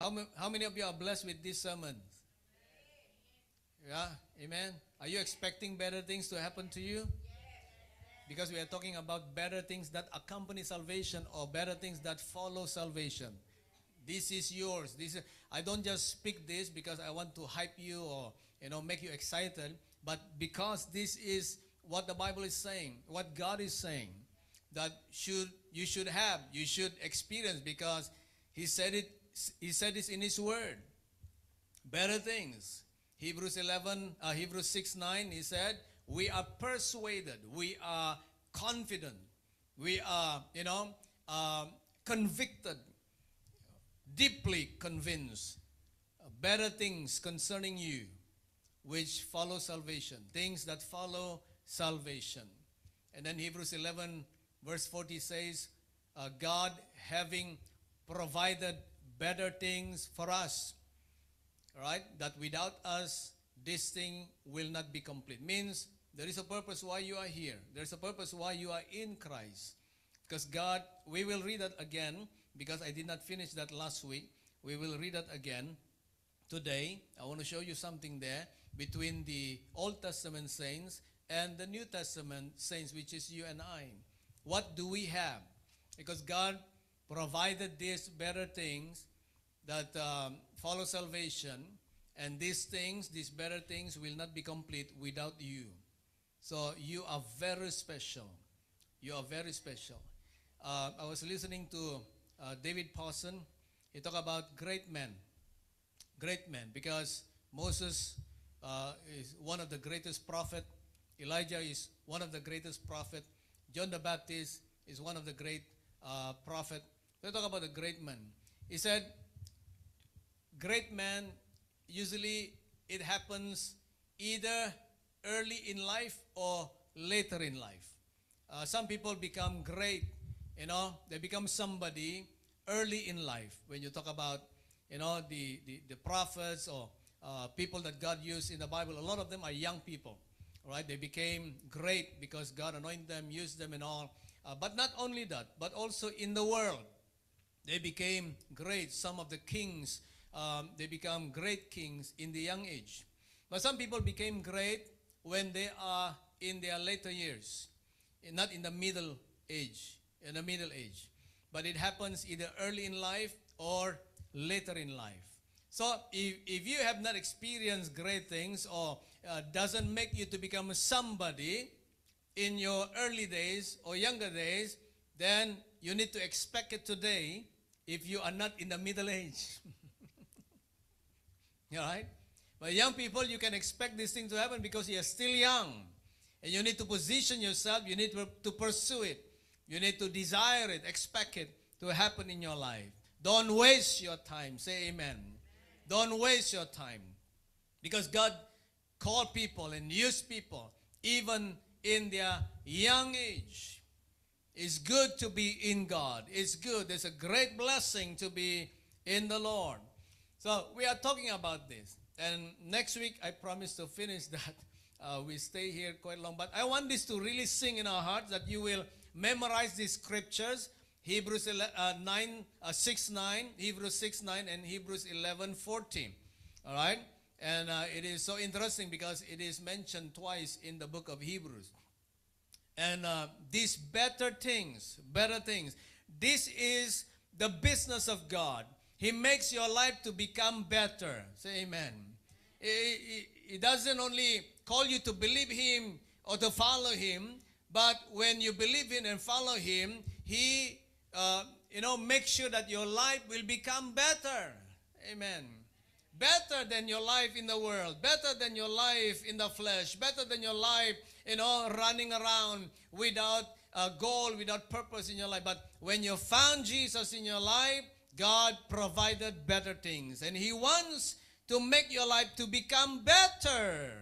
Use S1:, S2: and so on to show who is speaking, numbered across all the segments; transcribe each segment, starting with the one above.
S1: How, how many of you are blessed with this sermon? Yeah, amen. Are you expecting better things to happen to you? Because we are talking about better things that accompany salvation or better things that follow salvation. This is yours. This is, I don't just speak this because I want to hype you or you know make you excited, but because this is what the Bible is saying, what God is saying that should you should have, you should experience because he said it he said this in his word. Better things. Hebrews 11 uh, Hebrews 6 9 he said, "We are persuaded, we are confident, we are, you know, um, convicted deeply convinced better things concerning you which follow salvation things that follow salvation and then hebrews 11 verse 40 says uh, god having provided better things for us right that without us this thing will not be complete means there is a purpose why you are here there's a purpose why you are in christ because God, we will read that again because I did not finish that last week. We will read that again today. I want to show you something there between the Old Testament saints and the New Testament saints, which is you and I. What do we have? Because God provided these better things that um, follow salvation, and these things, these better things, will not be complete without you. So you are very special. You are very special. Uh, I was listening to uh, David Pawson. He talked about great men, great men, because Moses uh, is one of the greatest prophet. Elijah is one of the greatest prophet. John the Baptist is one of the great uh, prophet. They talk about the great men. He said, great man usually it happens either early in life or later in life. Uh, some people become great, you know, they become somebody early in life. When you talk about, you know, the, the, the prophets or uh, people that God used in the Bible, a lot of them are young people, right? They became great because God anointed them, used them, and all. Uh, but not only that, but also in the world, they became great. Some of the kings, um, they become great kings in the young age. But some people became great when they are in their later years, eh, not in the middle age, in the middle age. But it happens either early in life or later in life. So if, if you have not experienced great things or uh, doesn't make you to become somebody in your early days or younger days, then you need to expect it today if you are not in the middle age. All right? But young people, you can expect this thing to happen because you're still young. And you need to position yourself, you need to, pursue it. You need to desire it, expect it to happen in your life. Don't waste your time. Say amen. Don't waste your time. Because God called people and used people even in their young age. It's good to be in God. It's good. It's a great blessing to be in the Lord. So we are talking about this. And next week, I promise to finish that. Uh, we stay here quite long. But I want this to really sing in our hearts that you will memorize these scriptures. Hebrews 11, uh, 9, uh, 6, 9, Hebrews 6, 9, and Hebrews 11, 14. All right? And uh, it is so interesting because it is mentioned twice in the book of Hebrews. And uh, these better things, better things, this is the business of God. He makes your life to become better. Say amen. He, he- he doesn't only call you to believe Him or to follow Him, but when you believe Him and follow Him, He, uh, you know, makes sure that your life will become better. Amen. Better than your life in the world, better than your life in the flesh, better than your life, you know, running around without a goal, without purpose in your life. But when you found Jesus in your life, God provided better things. And He wants to make your life to become better.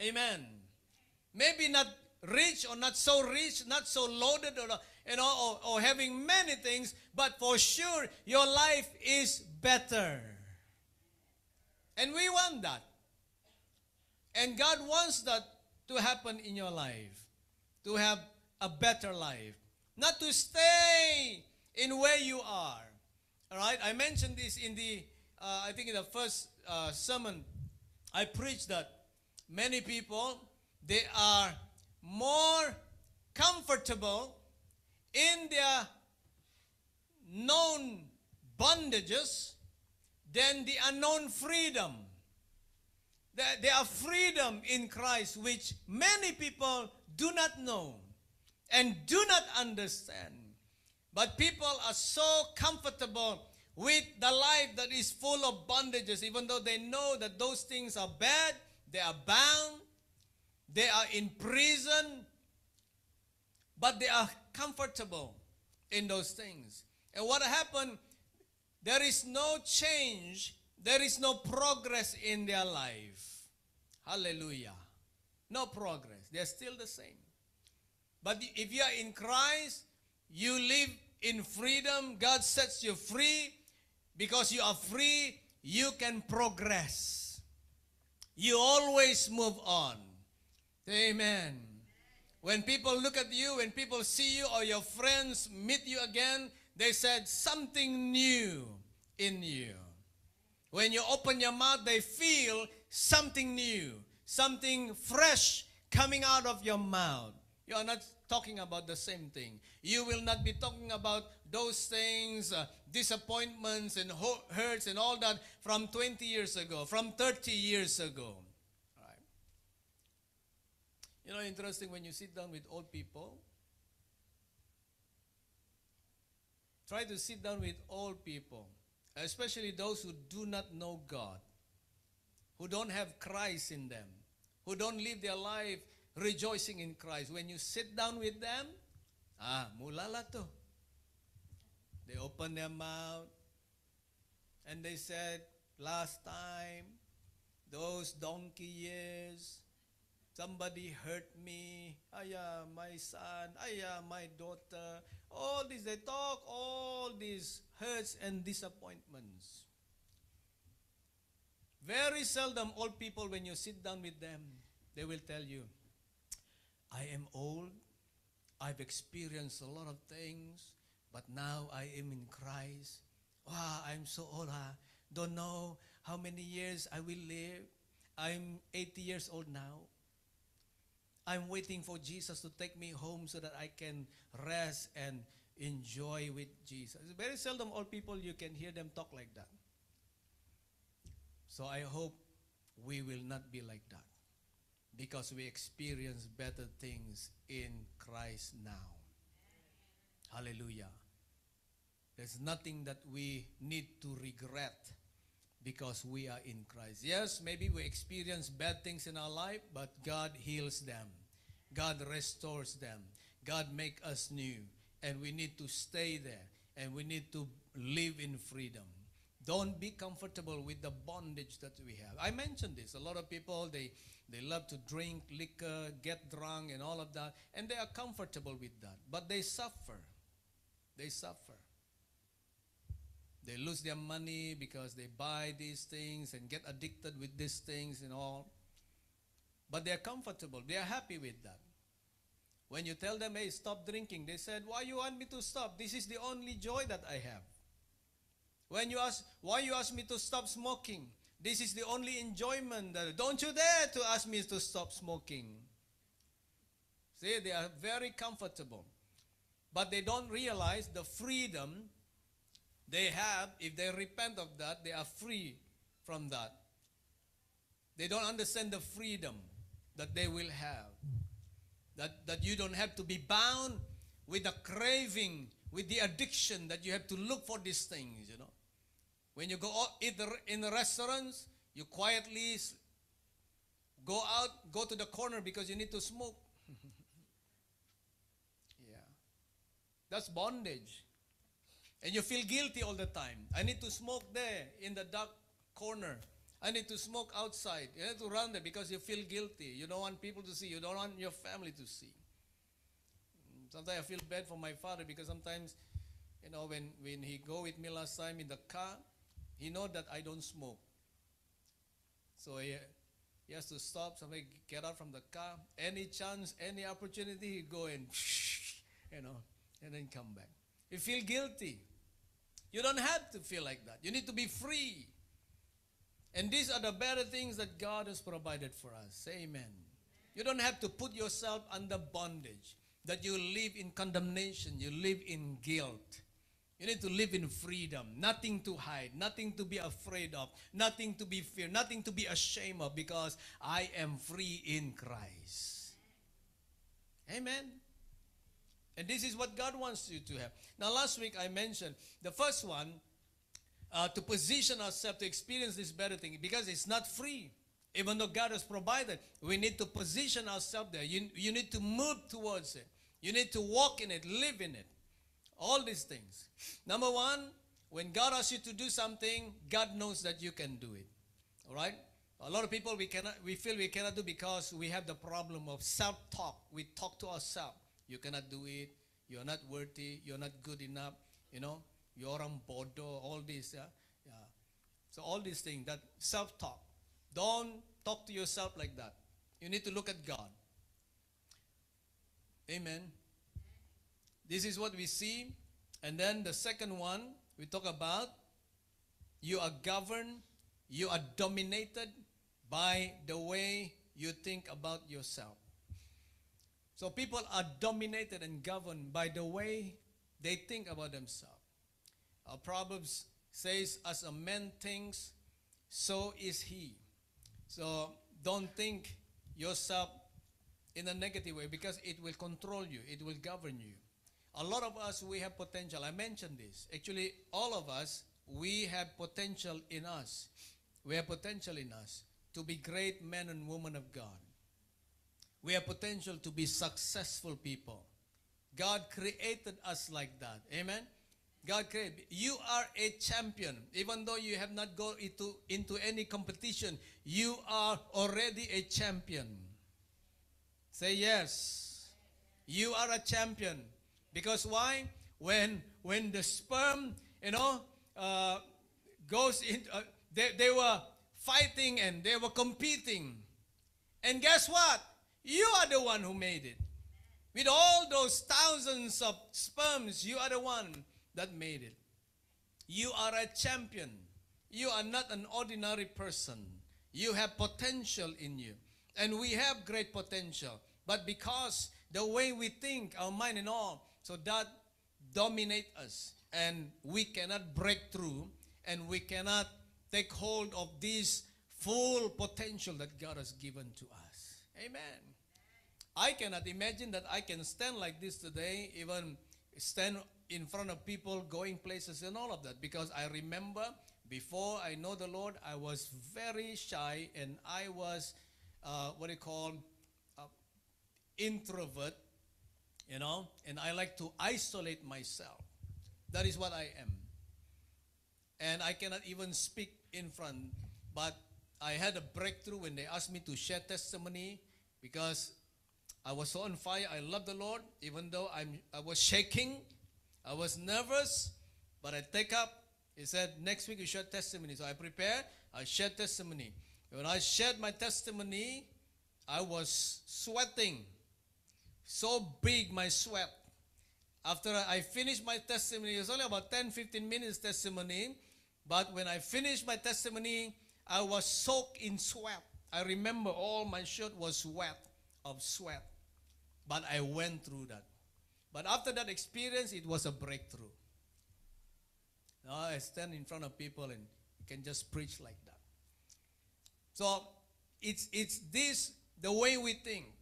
S1: Amen. Maybe not rich or not so rich, not so loaded or you know, or, or having many things, but for sure your life is better. And we want that. And God wants that to happen in your life. To have a better life. Not to stay in where you are. All right, I mentioned this in the, uh, I think in the first uh, sermon, I preached that many people, they are more comfortable in their known bondages than the unknown freedom. There, there are freedom in Christ which many people do not know and do not understand. But people are so comfortable with the life that is full of bondages, even though they know that those things are bad, they are bound, they are in prison, but they are comfortable in those things. And what happened? There is no change, there is no progress in their life. Hallelujah. No progress. They're still the same. But if you are in Christ, you live in freedom. God sets you free. Because you are free, you can progress. You always move on. Amen. When people look at you, when people see you or your friends meet you again, they said something new in you. When you open your mouth, they feel something new, something fresh coming out of your mouth. You are not talking about the same thing. You will not be talking about those things, uh, disappointments and hurts and all that from 20 years ago, from 30 years ago. Right? You know, interesting when you sit down with old people, try to sit down with old people, especially those who do not know God, who don't have Christ in them, who don't live their life rejoicing in Christ. When you sit down with them, ah, mulala to. They open their mouth and they said, last time, those donkey years, somebody hurt me. Aya, my son. Aya, my daughter. All this, they talk all these hurts and disappointments. Very seldom old people, when you sit down with them, they will tell you, I am old. I've experienced a lot of things, but now I am in Christ. Wow, I'm so old. I don't know how many years I will live. I'm 80 years old now. I'm waiting for Jesus to take me home so that I can rest and enjoy with Jesus. Very seldom old people you can hear them talk like that. So I hope we will not be like that because we experience better things in Christ now. Hallelujah. There's nothing that we need to regret because we are in Christ. Yes, maybe we experience bad things in our life, but God heals them. God restores them. God make us new. And we need to stay there. And we need to live in freedom. Don't be comfortable with the bondage that we have. I mentioned this. A lot of people, they, they love to drink liquor, get drunk, and all of that. And they are comfortable with that. But they suffer. They suffer. They lose their money because they buy these things and get addicted with these things and all. But they're comfortable. They are happy with that. When you tell them, hey, stop drinking, they said, why you want me to stop? This is the only joy that I have. When you ask, why you ask me to stop smoking? This is the only enjoyment. That, don't you dare to ask me to stop smoking. See, they are very comfortable. But they don't realize the freedom they have. If they repent of that, they are free from that. They don't understand the freedom that they will have. That, that you don't have to be bound with the craving, with the addiction that you have to look for these things, you know. When you go out, eat in the restaurants, you quietly go out, go to the corner because you need to smoke. yeah. That's bondage. And you feel guilty all the time. I need to smoke there in the dark corner. I need to smoke outside. You need to run there because you feel guilty. You don't want people to see. You don't want your family to see. Sometimes I feel bad for my father because sometimes, you know, when, when he go with me last time in the car, he know that I don't smoke. So he, he has to stop, somebody get out from the car. Any chance, any opportunity, he go and, you know, and then come back. You feel guilty. You don't have to feel like that. You need to be free. And these are the better things that God has provided for us. Say Amen. You don't have to put yourself under bondage, that you live in condemnation, you live in guilt. You need to live in freedom, nothing to hide, nothing to be afraid of, nothing to be feared, nothing to be ashamed of, because I am free in Christ. Amen. And this is what God wants you to have. Now, last week I mentioned the first one uh, to position ourselves to experience this better thing because it's not free. Even though God has provided, we need to position ourselves there. You, you need to move towards it. You need to walk in it, live in it. All these things. Number one, when God asks you to do something, God knows that you can do it. All right? A lot of people we cannot we feel we cannot do because we have the problem of self-talk. We talk to ourselves. You cannot do it. You're not worthy. You're not good enough. You know, you're on bodo, all this. Yeah? yeah. So all these things, that self-talk. Don't talk to yourself like that. You need to look at God. Amen. This is what we see. And then the second one, we talk about you are governed, you are dominated by the way you think about yourself. So people are dominated and governed by the way they think about themselves. Our Proverbs says, as a man thinks, so is he. So don't think yourself in a negative way because it will control you, it will govern you. A lot of us, we have potential. I mentioned this. Actually, all of us, we have potential in us. We have potential in us to be great men and women of God. We have potential to be successful people. God created us like that. Amen. God created. You are a champion. Even though you have not gone into, into any competition, you are already a champion. Say yes. You are a champion. Because why? When when the sperm, you know, uh, goes in, uh, they, they were fighting and they were competing. And guess what? You are the one who made it. With all those thousands of sperms, you are the one that made it. You are a champion. You are not an ordinary person. You have potential in you. And we have great potential. But because the way we think, our mind and all, so that dominate us. And we cannot break through and we cannot take hold of this full potential that God has given to us. Amen. I cannot imagine that I can stand like this today, even stand in front of people, going places, and all of that. Because I remember before I know the Lord, I was very shy and I was uh, what do you call uh, introvert, you know, and I like to isolate myself. That is what I am. And I cannot even speak in front, but I had a breakthrough when they asked me to share testimony because I was so on fire. I love the Lord, even though I'm, I was shaking, I was nervous, but I take up. He said, next week you share testimony. So I prepared, I shared testimony. When I shared my testimony, I was sweating. So big my sweat. After I finished my testimony, it was only about 10 15 minutes testimony. But when I finished my testimony, I was soaked in sweat. I remember all my shirt was wet of sweat. But I went through that. But after that experience, it was a breakthrough. Now I stand in front of people and can just preach like that. So it's it's this the way we think.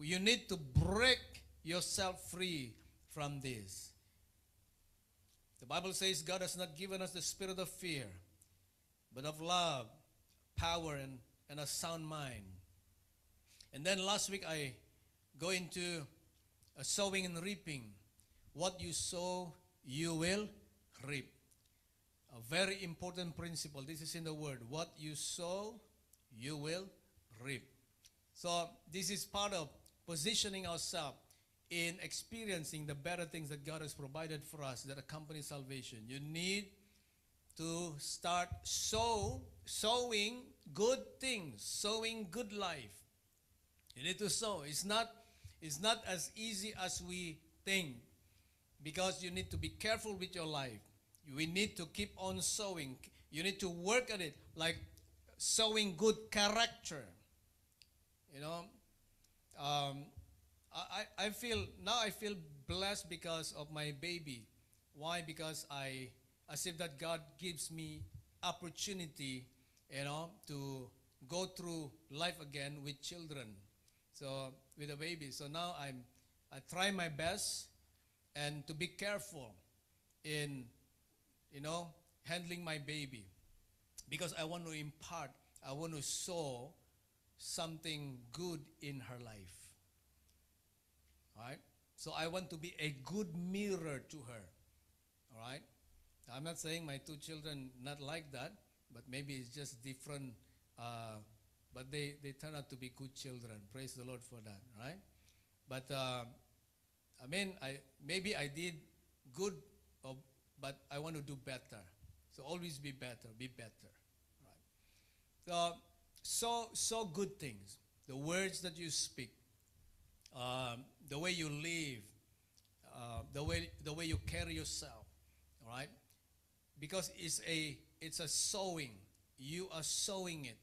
S1: You need to break yourself free from this. The Bible says God has not given us the spirit of fear, but of love, power, and, and a sound mind. And then last week I go into a sowing and reaping. What you sow, you will reap. A very important principle. This is in the word. What you sow, you will reap. So this is part of positioning ourselves in experiencing the better things that God has provided for us that accompany salvation. You need to start sow, sowing good things, sowing good life. You need to sow. It's not, it's not as easy as we think because you need to be careful with your life. we need to keep on sowing. You need to work at it, like sowing good character. You know, um, I, I feel now I feel blessed because of my baby. Why? Because I as if that God gives me opportunity, you know, to go through life again with children. So with a baby. So now I'm I try my best and to be careful in you know handling my baby because I want to impart, I want to sow something good in her life. All right? So I want to be a good mirror to her. All right? I'm not saying my two children not like that, but maybe it's just different. Uh, but they, they turn out to be good children. Praise the Lord for that, right? But uh, I mean, I maybe I did good, or, but I want to do better. So always be better, be better, right? So so so good things. The words that you speak, um, the way you live, uh, the way the way you carry yourself, all right? Because it's a it's a sowing. You are sowing it,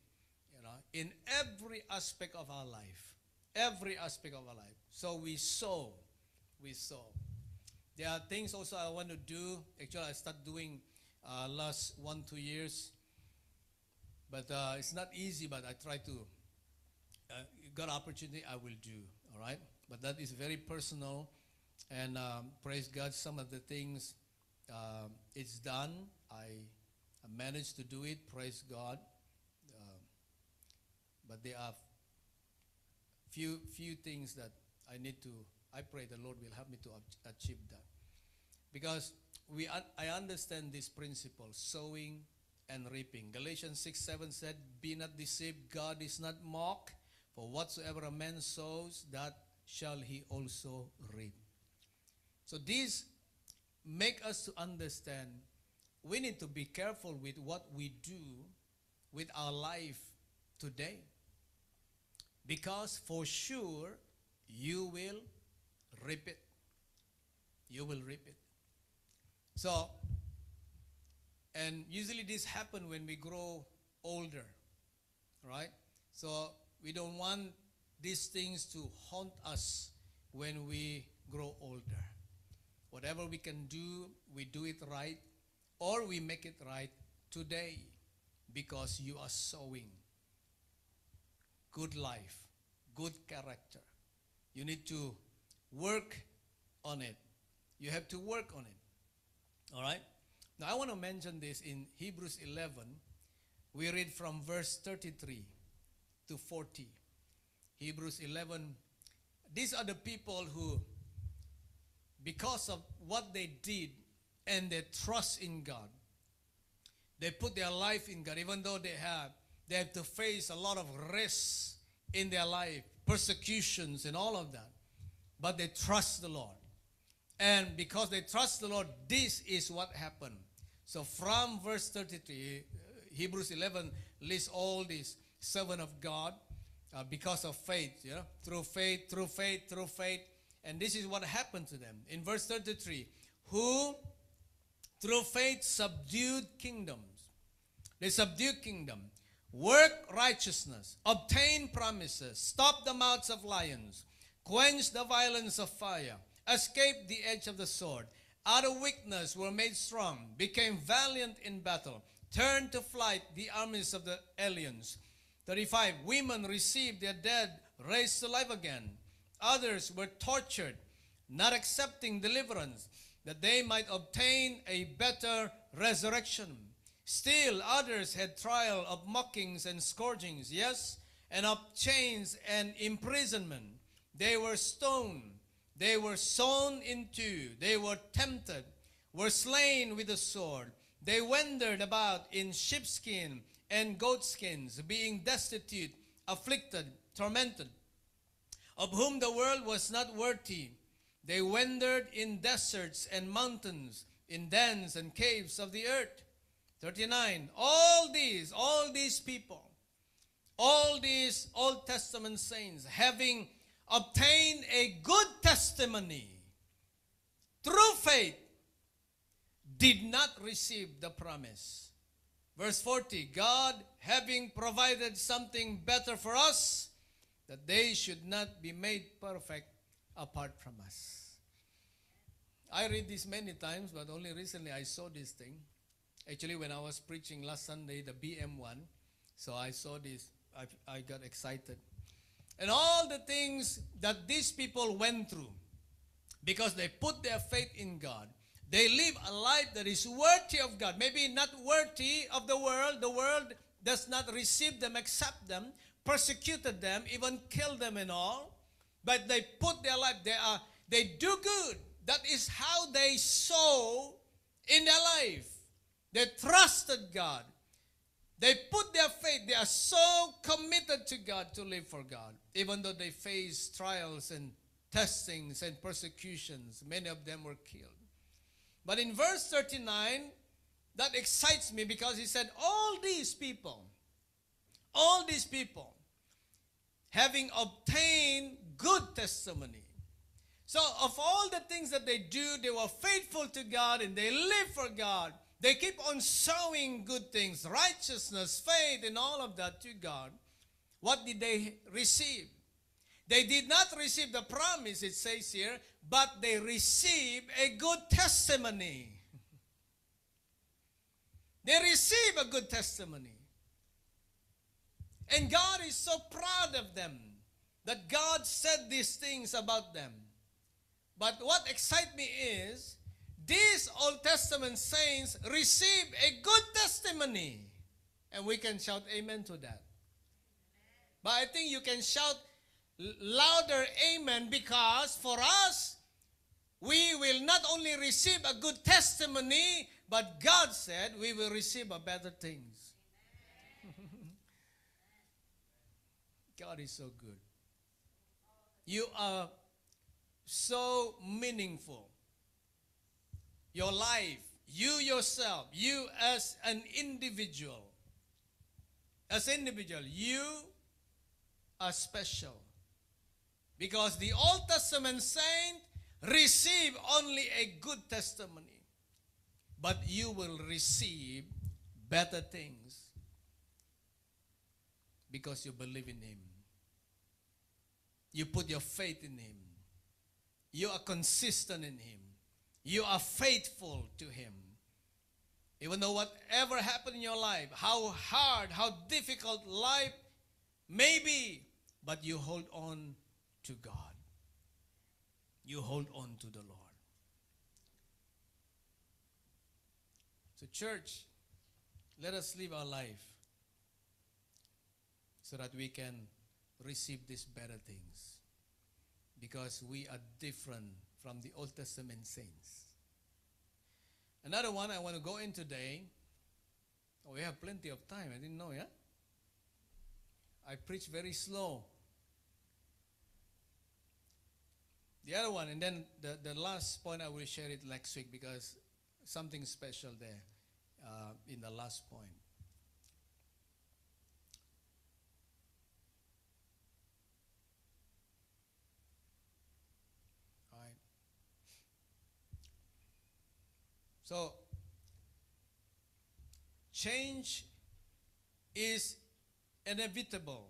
S1: you know, in every aspect of our life, every aspect of our life. So we sow, we sow. There are things also I want to do. Actually, I start doing uh, last one two years, but uh, it's not easy. But I try to. Uh, got opportunity, I will do. All right, but that is very personal, and um, praise God. Some of the things um, it's done. I, I managed to do it. Praise God. Um, but there are few few things that I need to. I pray the Lord will help me to ach- achieve that, because we I understand this principle: sowing and reaping. Galatians six seven said, "Be not deceived; God is not mocked. For whatsoever a man sows, that shall he also reap." So these make us to understand we need to be careful with what we do with our life today because for sure you will reap it you will reap it so and usually this happens when we grow older right so we don't want these things to haunt us when we grow older Whatever we can do, we do it right, or we make it right today because you are sowing good life, good character. You need to work on it. You have to work on it. All right? Now, I want to mention this in Hebrews 11. We read from verse 33 to 40. Hebrews 11. These are the people who because of what they did and their trust in God. They put their life in God, even though they have they have to face a lot of risks in their life, persecutions and all of that. But they trust the Lord. And because they trust the Lord, this is what happened. So from verse 33, Hebrews 11 lists all these servant of God uh, because of faith, yeah? Through faith, through faith, through faith, and this is what happened to them. In verse 33, who through faith subdued kingdoms. They subdued kingdom, work righteousness, obtain promises, stop the mouths of lions, quench the violence of fire, escape the edge of the sword. Out of weakness were made strong, became valiant in battle, turned to flight the armies of the aliens. 35. Women received their dead raised to life again. Others were tortured, not accepting deliverance, that they might obtain a better resurrection. Still, others had trial of mockings and scourgings, yes, and of chains and imprisonment. They were stoned, they were sown into, they were tempted, were slain with the sword. They wandered about in sheepskin and goatskins, being destitute, afflicted, tormented of whom the world was not worthy. They wandered in deserts and mountains, in dens and caves of the earth. 39. All these, all these people, all these Old Testament saints, having obtained a good testimony through faith, did not receive the promise. Verse 40 God, having provided something better for us, that they should not be made perfect apart from us. I read this many times, but only recently I saw this thing. Actually, when I was preaching last Sunday, the BM1, so I saw this, I, I got excited. And all the things that these people went through, because they put their faith in God, they live a life that is worthy of God. Maybe not worthy of the world. The world does not receive them, accept them, persecuted them, even killed them and all. But they put their life, they are they do good. That is how they sow in their life. They trusted God. They put their faith, they are so committed to God to live for God, even though they face trials and testings and persecutions. Many of them were killed. But in verse 39, that excites me because he said, All these people, all these people, having obtained good testimony. So, of all the things that they do, they were faithful to God and they live for God. They keep on sowing good things, righteousness, faith, and all of that to God. What did they receive? They did not receive the promise, it says here, but they received a good testimony. they receive a good testimony. And God is so proud of them that God said these things about them. But what excites me is these Old Testament saints received a good testimony. And we can shout amen to that. But I think you can shout louder amen because for us, we will not only receive a good testimony, but God said we will receive a better things. God is so good. You are so meaningful. Your life, you yourself, you as an individual, as an individual, you are special. Because the Old Testament saint receive only a good testimony, but you will receive better things because you believe in Him. You put your faith in Him. You are consistent in Him. You are faithful to Him. Even though whatever happened in your life, how hard, how difficult life may be, but you hold on to God. You hold on to the Lord. So, church, let us live our life so that we can receive these better things. Because we are different from the Old Testament saints. Another one I want to go in today. Oh, we have plenty of time. I didn't know, yeah? I preach very slow. The other one, and then the, the last point, I will share it next week because something special there uh, in the last point. All right. So, change is inevitable,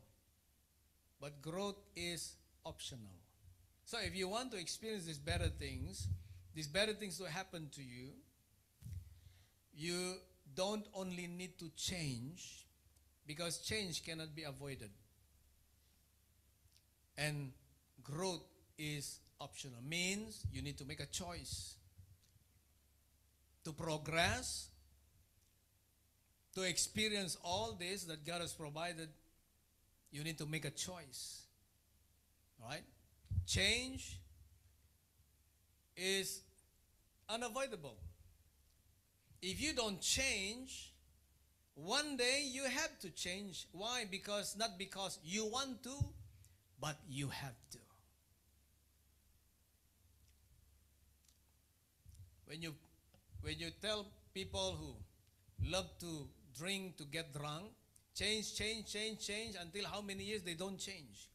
S1: but growth is optional. So if you want to experience these better things, these better things to happen to you, you don't only need to change because change cannot be avoided. And growth is optional. Means you need to make a choice. To progress, to experience all this that God has provided, you need to make a choice. Right? change is unavoidable. If you don't change, one day you have to change. Why? Because not because you want to, but you have to. When you when you tell people who love to drink to get drunk, change, change, change, change until how many years they don't change.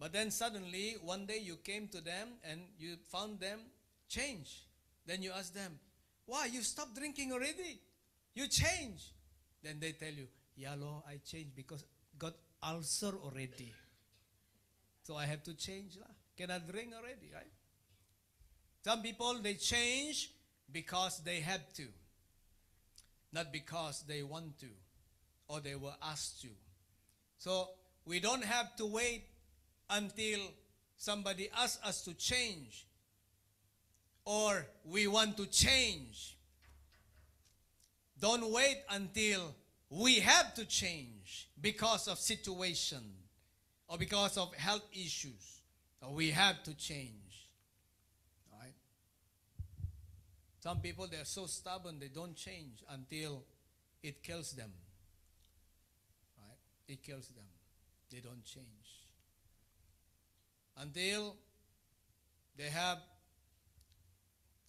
S1: But then suddenly, one day you came to them and you found them change. Then you ask them, Why? You stopped drinking already. You change. Then they tell you, Yeah, Lord, I changed because got ulcer already. So I have to change. lah. Cannot drink already, right? Some people they change because they have to. Not because they want to or they were asked to. So we don't have to wait until somebody asks us to change or we want to change. Don't wait until we have to change because of situation or because of health issues. We have to change. Right? Some people they're so stubborn they don't change until it kills them. Right? It kills them. They don't change. Until they have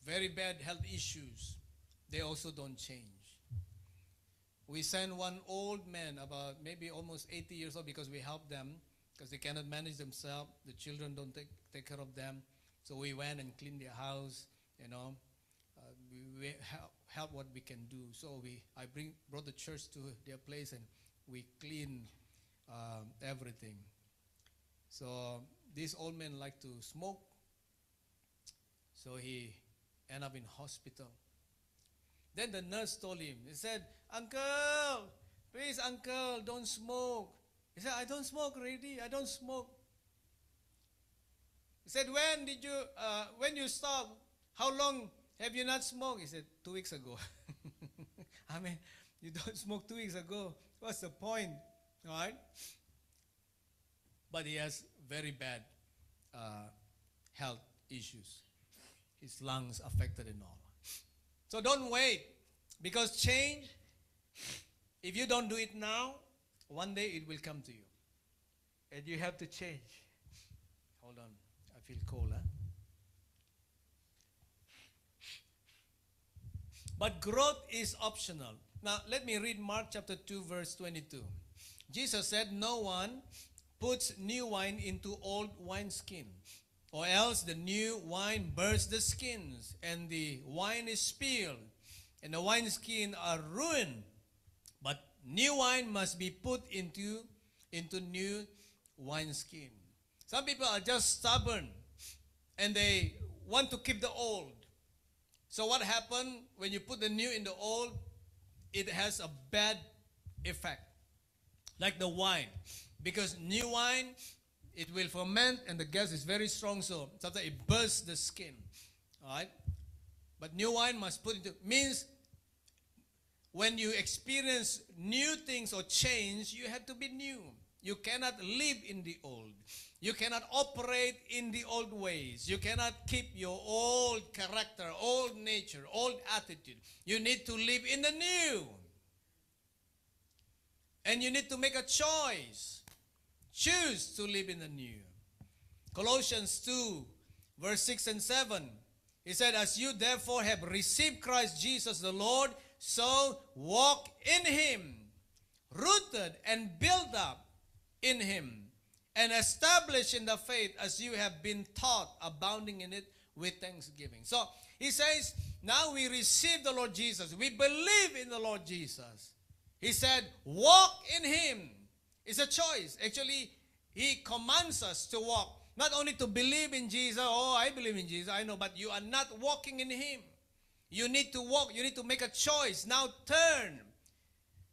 S1: very bad health issues, they also don't change. We sent one old man, about maybe almost 80 years old, because we helped them because they cannot manage themselves. The children don't take, take care of them. So we went and cleaned their house, you know. We, help, help what we can do. So we, I bring, brought the church to their place and we clean um, everything. So this old man liked to smoke. So he ended up in hospital. Then the nurse told him, he said, Uncle, please, uncle, don't smoke. He said, I don't smoke already. I don't smoke. He said, When did you, uh, when you stop, how long have you not smoked? He said, Two weeks ago. I mean, you don't smoke two weeks ago. What's the point? All right? But he has very bad uh, health issues. His lungs affected and all. So don't wait because change, if you don't do it now, one day it will come to you. And you have to change. Hold on. I feel cold, huh? But growth is optional. Now, let me read Mark chapter 2, verse 22. Jesus said, No one puts new wine into old wineskin, or else the new wine bursts the skins, and the wine is spilled, and the wineskin are ruined. But new wine must be put into, into new wineskin. Some people are just stubborn and they want to keep the old. So what happened when you put the new in the old? It has a bad effect. Like the wine. Because new wine, it will ferment and the gas is very strong, so sometimes it bursts the skin. Alright? But new wine must put into means when you experience new things or change, you have to be new. You cannot live in the old. You cannot operate in the old ways. You cannot keep your old character, old nature, old attitude. You need to live in the new. And you need to make a choice. Choose to live in the new. Colossians 2, verse 6 and 7. He said, As you therefore have received Christ Jesus the Lord, so walk in him, rooted and built up in him, and established in the faith as you have been taught, abounding in it with thanksgiving. So he says, Now we receive the Lord Jesus. We believe in the Lord Jesus. He said, Walk in him. It's a choice. Actually, he commands us to walk. Not only to believe in Jesus, oh, I believe in Jesus, I know, but you are not walking in him. You need to walk. You need to make a choice. Now turn.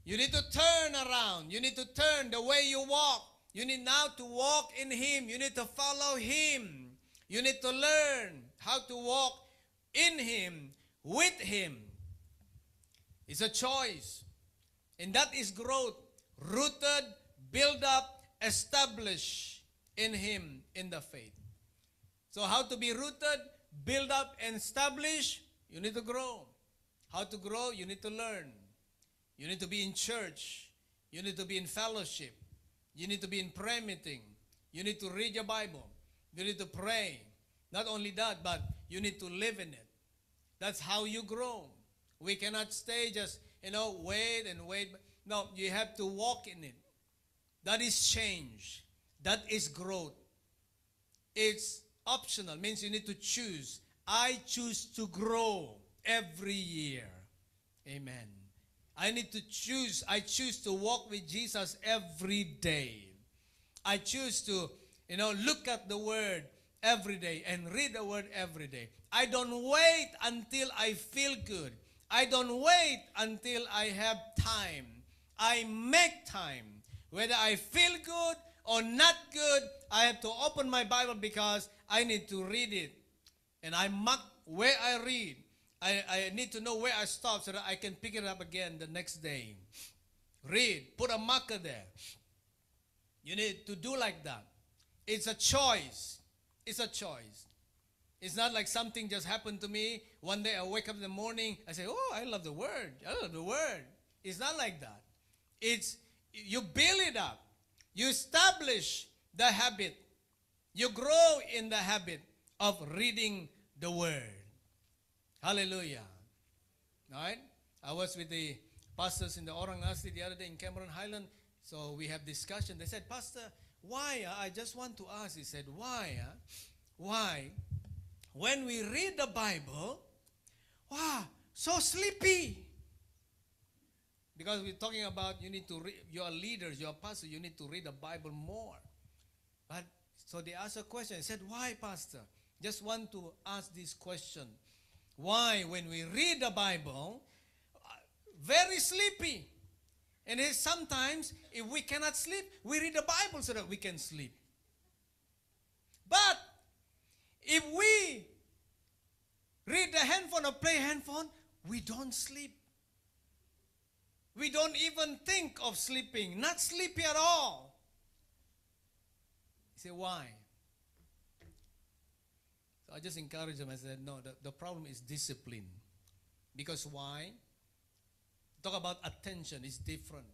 S1: You need to turn around. You need to turn the way you walk. You need now to walk in Him. You need to follow Him. You need to learn how to walk in Him, with Him. It's a choice. And that is growth. Rooted, build up, establish in Him in the faith. So, how to be rooted, build up, and establish? You need to grow. How to grow? You need to learn. You need to be in church. You need to be in fellowship. You need to be in prayer meeting. You need to read your Bible. You need to pray. Not only that, but you need to live in it. That's how you grow. We cannot stay just, you know, wait and wait. No, you have to walk in it. That is change. That is growth. It's optional, means you need to choose. I choose to grow. every year. Amen. I need to choose. I choose to walk with Jesus every day. I choose to, you know, look at the Word every day and read the Word every day. I don't wait until I feel good. I don't wait until I have time. I make time. Whether I feel good or not good, I have to open my Bible because I need to read it. And I mark where I read. I, I need to know where I stop so that I can pick it up again the next day. Read, put a marker there. You need to do like that. It's a choice. It's a choice. It's not like something just happened to me. One day I wake up in the morning, I say, Oh, I love the word. I love the word. It's not like that. It's you build it up. You establish the habit. You grow in the habit of reading the word. Hallelujah. All right? I was with the pastors in the Orang Asli the other day in Cameron Highland. So we have discussion. They said, Pastor, why? uh, I just want to ask. He said, Why? uh, Why? When we read the Bible, wow, so sleepy. Because we're talking about you need to read, you're leaders, you're pastor, you need to read the Bible more. But so they asked a question. They said, Why, Pastor? Just want to ask this question. Why, when we read the Bible, uh, very sleepy? And sometimes, if we cannot sleep, we read the Bible so that we can sleep. But if we read the handphone or play handphone, we don't sleep. We don't even think of sleeping, not sleepy at all. You say, why? I just encouraged them. I said, no, the, the problem is discipline. Because why? Talk about attention is different.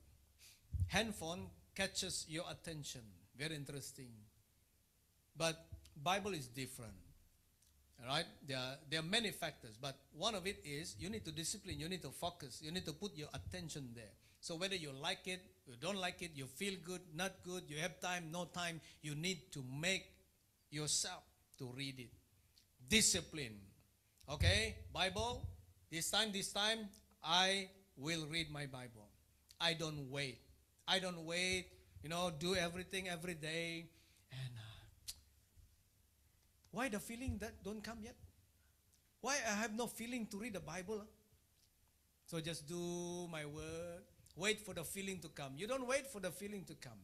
S1: Handphone catches your attention. Very interesting. But Bible is different. All right? There are, there are many factors, but one of it is you need to discipline, you need to focus, you need to put your attention there. So whether you like it, you don't like it, you feel good, not good, you have time, no time, you need to make yourself to read it. Discipline. Okay? Bible, this time, this time, I will read my Bible. I don't wait. I don't wait, you know, do everything every day. And uh, why the feeling that don't come yet? Why I have no feeling to read the Bible? So just do my word. Wait for the feeling to come. You don't wait for the feeling to come.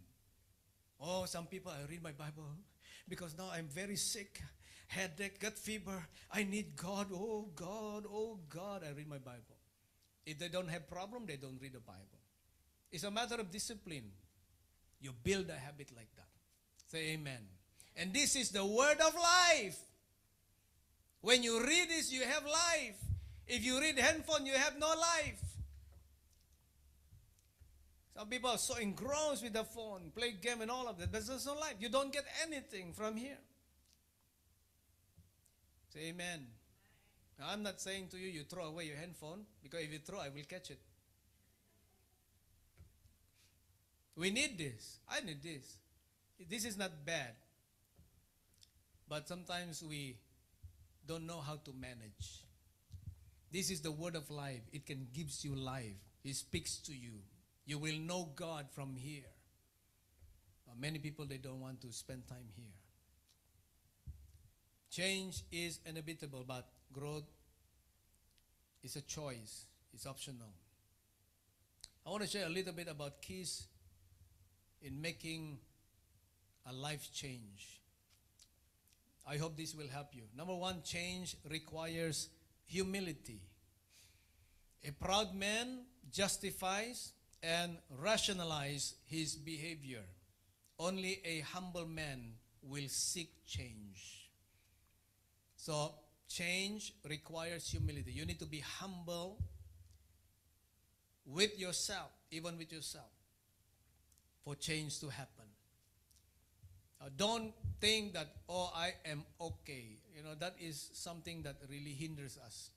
S1: Oh, some people, I read my Bible because now I'm very sick. Headache, gut fever. I need God. Oh, God. Oh, God. I read my Bible. If they don't have problem, they don't read the Bible. It's a matter of discipline. You build a habit like that. Say amen. And this is the word of life. When you read this, you have life. If you read handphone, you have no life. Some people are so engrossed with the phone, play game and all of that, but there's no life. You don't get anything from here. Say amen. Now, I'm not saying to you, you throw away your handphone, because if you throw, I will catch it. We need this. I need this. This is not bad. But sometimes we don't know how to manage. This is the word of life. It can gives you life. It speaks to you. You will know God from here. But many people they don't want to spend time here. Change is inevitable, but growth is a choice. It's optional. I want to share a little bit about keys in making a life change. I hope this will help you. Number one, change requires humility. A proud man justifies and rationalizes his behavior. Only a humble man will seek change. So, change requires humility. You need to be humble with yourself, even with yourself, for change to happen. Don't think that, oh, I am okay. You know, that is something that really hinders us.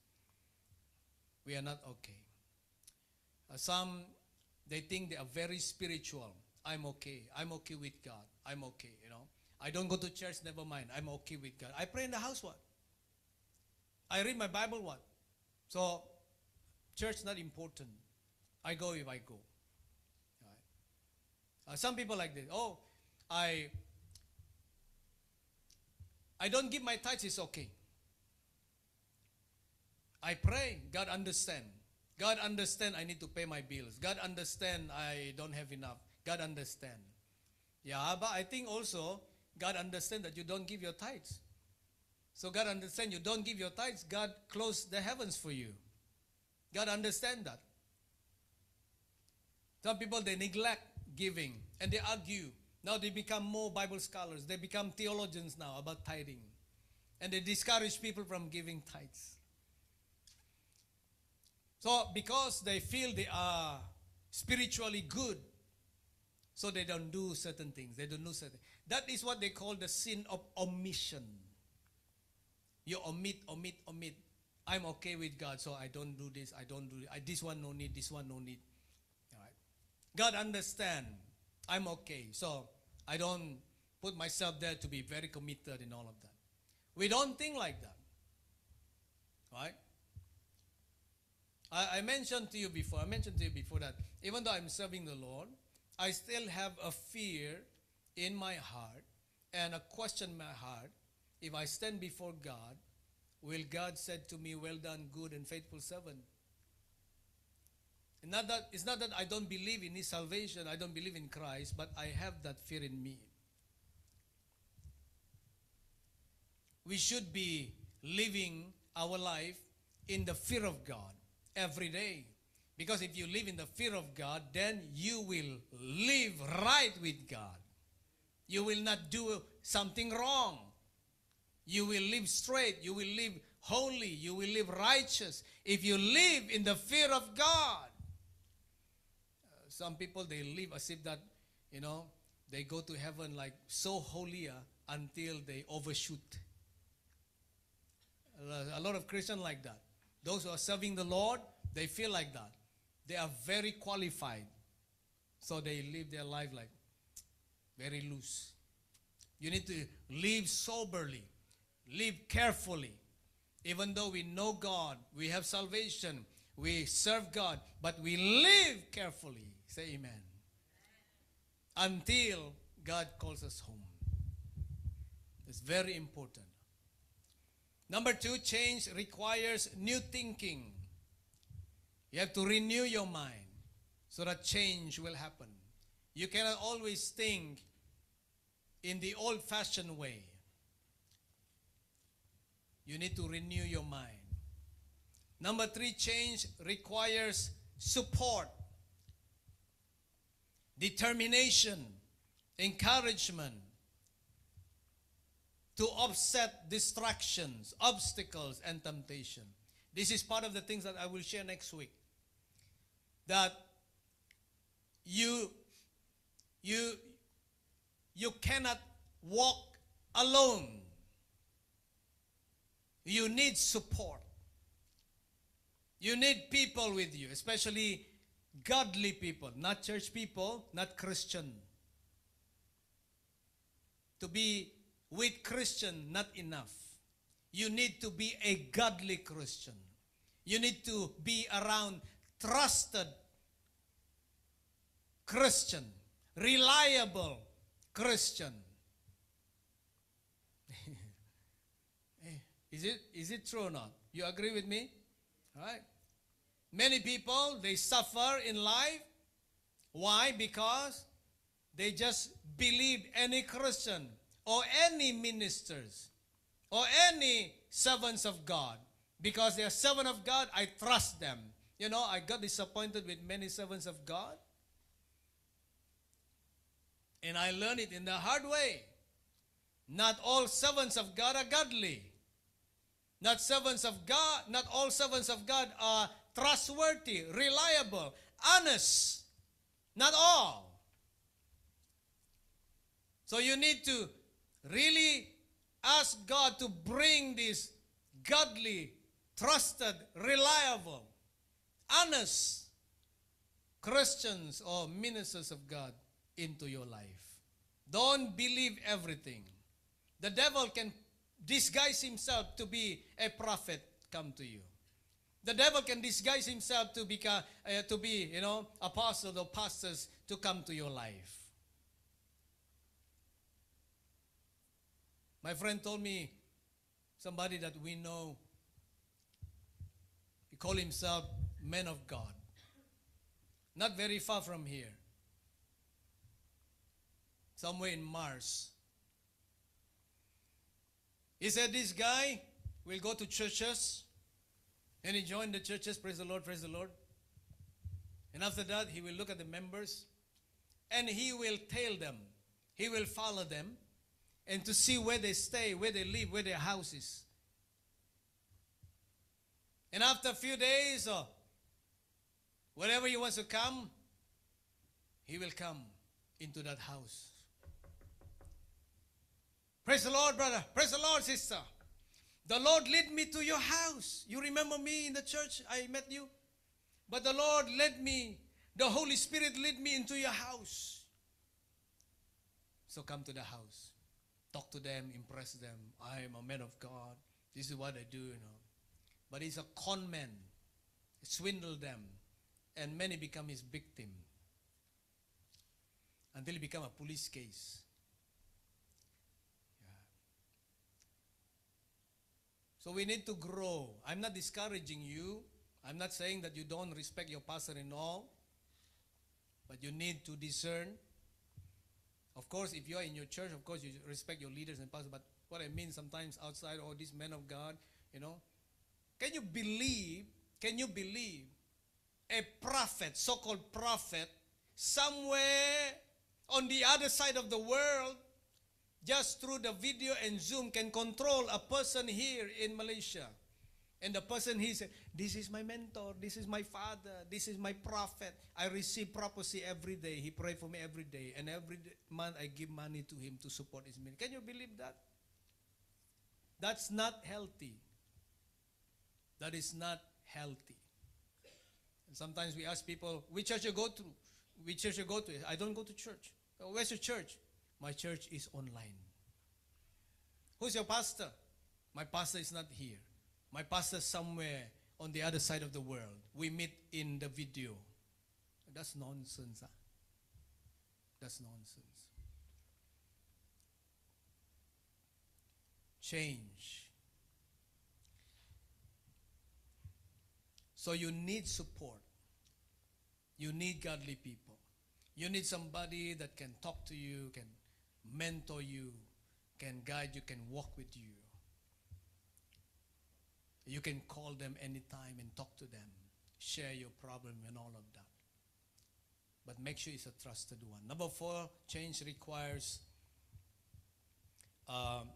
S1: We are not okay. Uh, some, they think they are very spiritual. I'm okay. I'm okay with God. I'm okay, you know. I don't go to church, never mind. I'm okay with God. I pray in the house, what? I read my Bible, what? So, church not important. I go if I go. Right? Uh, some people like this. Oh, I I don't give my tithes. It's okay. I pray. God understand. God understand. I need to pay my bills. God understand. I don't have enough. God understand. Yeah, but I think also God understand that you don't give your tithes. So God understand you don't give your tithes. God close the heavens for you. God understand that. Some people they neglect giving and they argue. Now they become more Bible scholars. They become theologians now about tithing. And they discourage people from giving tithes. So because they feel they are spiritually good, so they don't do certain things. They don't do certain. That is what they call the sin of omission. You omit, omit, omit. I'm okay with God, so I don't do this. I don't do it. I, this one no need. This one no need. All right. God understand. I'm okay, so I don't put myself there to be very committed in all of that. We don't think like that, right? I, I mentioned to you before. I mentioned to you before that even though I'm serving the Lord, I still have a fear in my heart and a question in my heart. If I stand before God, will God said to me, "Well done, good and faithful servant"? Not that it's not that I don't believe in His salvation. I don't believe in Christ, but I have that fear in me. We should be living our life in the fear of God every day. Because if you live in the fear of God, then you will live right with God. You will not do something wrong. You will live straight. You will live holy. You will live righteous. If you live in the fear of God. Uh, some people, they live as if that, you know, they go to heaven like so holy uh, until they overshoot. A lot of Christians like that. Those who are serving the Lord, they feel like that. They are very qualified. So they live their life like very loose. You need to live soberly, live carefully. Even though we know God, we have salvation, we serve God, but we live carefully. Say amen. Until God calls us home. It's very important. Number two, change requires new thinking. You have to renew your mind so that change will happen. You cannot always think in the old fashioned way. You need to renew your mind. Number three, change requires support, determination, encouragement to offset distractions, obstacles, and temptation. This is part of the things that I will share next week. That you you you cannot walk alone. You need support. You need people with you, especially godly people, not church people, not Christian. To be with Christian not enough. You need to be a godly Christian. You need to be around trusted Christian, reliable Christian. Is it is it true or not? You agree with me? Right. Many people they suffer in life. Why? Because they just believe any Christian or any ministers or any servants of God. Because they are servants of God, I trust them. You know, I got disappointed with many servants of God. And I learned it in the hard way. Not all servants of God are godly. Not servants of God, not all servants of God are trustworthy, reliable, honest. Not all. So you need to really ask God to bring these godly, trusted, reliable, honest Christians or ministers of God into your life. Don't believe everything. The devil can disguise himself to be a prophet come to you. The devil can disguise himself to be, uh, to be, you know, apostles or pastors to come to your life. My friend told me somebody that we know. He called himself man of God. Not very far from here. Somewhere in Mars. He said this guy will go to churches and he joined the churches, praise the Lord, praise the Lord. And after that, he will look at the members and he will tell them, he will follow them, and to see where they stay, where they live, where their house is. And after a few days or wherever he wants to come, he will come into that house. Praise the Lord, brother. Praise the Lord, sister. The Lord led me to your house. You remember me in the church? I met you. But the Lord led me, the Holy Spirit led me into your house. So come to the house. Talk to them, impress them. I am a man of God. This is what I do, you know. But he's a con man. Swindle them. And many become his victim. Until it become a police case. So we need to grow. I'm not discouraging you. I'm not saying that you don't respect your pastor in all, but you need to discern. Of course, if you are in your church, of course you respect your leaders and pastors. But what I mean sometimes outside, all these men of God, you know, can you believe? Can you believe a prophet, so-called prophet, somewhere on the other side of the world just through the video and Zoom can control a person here in Malaysia. And the person he said, This is my mentor, this is my father, this is my prophet. I receive prophecy every day. He pray for me every day. And every month I give money to him to support his ministry. Can you believe that? That's not healthy. That is not healthy. And sometimes we ask people, which church you go to? Which church you go to? I don't go to church. "Oh, Where's your church? My church is online. Who's your pastor? My pastor is not here. My pastor somewhere on the other side of the world. We meet in the video. That's nonsense. Huh? That's nonsense. Change. So you need support. You need godly people. You need somebody that can talk to you, can mentor you, can guide you, can walk with you. You can call them anytime and talk to them, share your problem and all of that. But make sure it's a trusted one. Number four, change requires um,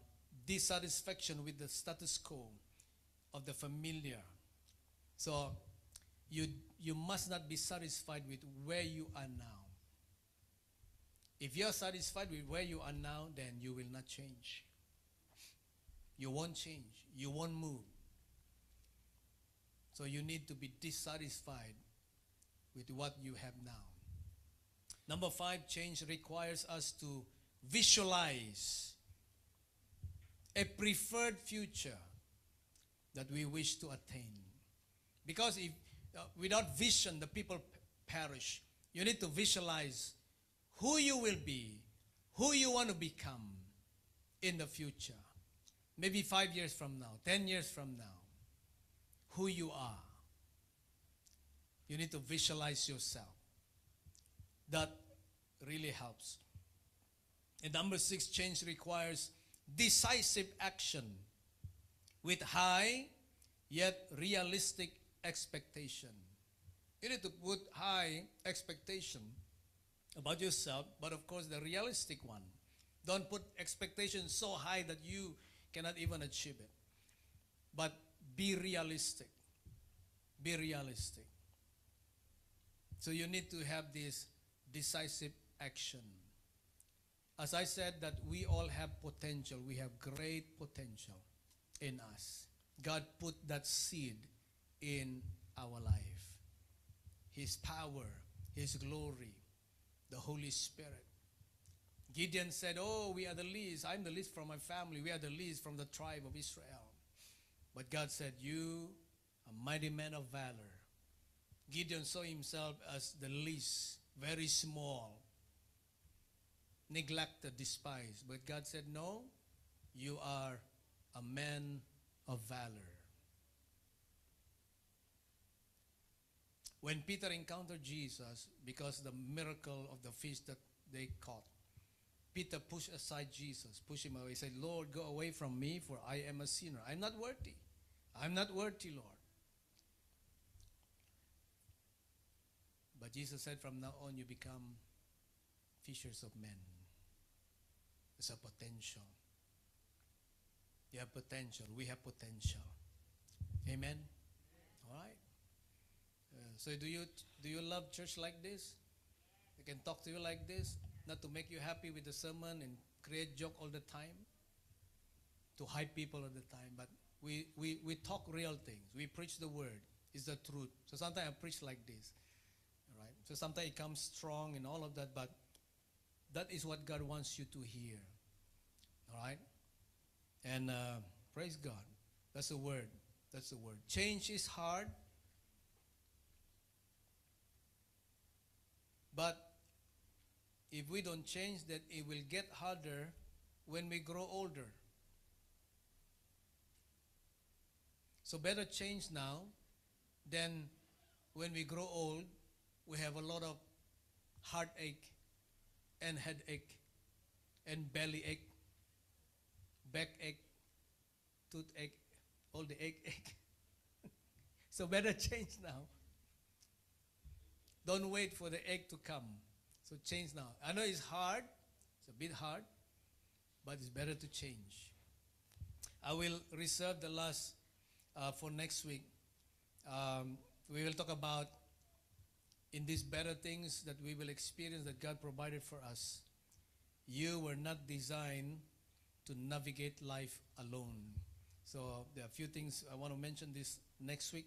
S1: dissatisfaction with the status quo of the familiar. So you, you must not be satisfied with where you are now. If you're satisfied with where you are now, then you will not change. You won't change. You won't move. So you need to be dissatisfied with what you have now. Number five, change requires us to visualize a preferred future that we wish to attain. Because if uh, without vision, the people perish. You need to visualize who you will be, who you want to become in the future. Maybe five years from now, ten years from now, who you are. You need to visualize yourself. That really helps. And number six, change requires decisive action with high yet realistic expectation. You need to put high expectation about yourself, but of course the realistic one. Don't put expectations so high that you cannot even achieve it. But be realistic. Be realistic. So you need to have this decisive action. As I said that we all have potential. We have great potential in us. God put that seed in our life. His power, His glory, the Holy Spirit. Gideon said, Oh, we are the least. I'm the least from my family. We are the least from the tribe of Israel. But God said, You a mighty man of valor. Gideon saw himself as the least, very small, neglected, despised. But God said, No, you are a man of valor. When Peter encountered Jesus, because the miracle of the fish that they caught, Peter pushed aside Jesus, pushed him away. He said, Lord, go away from me, for I am a sinner. I'm not worthy. I'm not worthy, Lord. But Jesus said, from now on, you become fishers of men. There's a potential. You have potential. We have potential. Amen. All right. So do you do you love church like this? They can talk to you like this, not to make you happy with the sermon and create joke all the time, to hype people all the time. But we we we talk real things. We preach the word. It's the truth. So sometimes I preach like this. All right. So sometimes it comes strong and all of that, but that is what God wants you to hear. All right. And uh, praise God. That's the word. That's the word. Change is hard. But if we don't change, that it will get harder when we grow older. So better change now than when we grow old, we have a lot of heartache and headache and belly ache, backache, toothache, all the ache ache. so better change now. Don't wait for the egg to come. So change now. I know it's hard, it's a bit hard, but it's better to change. I will reserve the last uh, for next week. Um, we will talk about in these better things that we will experience that God provided for us. You were not designed to navigate life alone. So there are a few things I want to mention this next week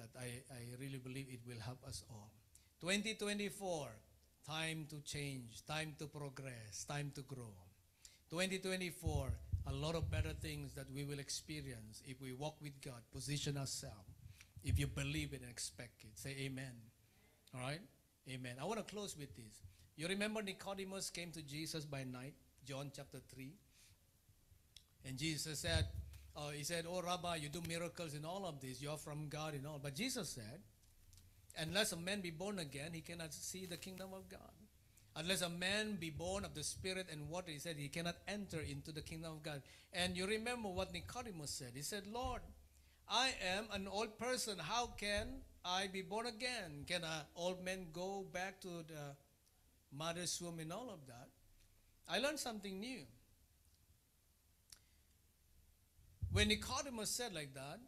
S1: that I, I really believe it will help us all. 2024, time to change, time to progress, time to grow. 2024, a lot of better things that we will experience if we walk with God, position ourselves. If you believe it and expect it, say amen. All right? Amen. I want to close with this. You remember Nicodemus came to Jesus by night, John chapter 3. And Jesus said, uh, he said, Oh, Rabbi, you do miracles in all of this. You're from God and all. But Jesus said, Unless a man be born again, he cannot see the kingdom of God. Unless a man be born of the Spirit and water, he said, he cannot enter into the kingdom of God. And you remember what Nicodemus said. He said, Lord, I am an old person. How can I be born again? Can an old man go back to the mother's womb and all of that? I learned something new. When Nicodemus said like that,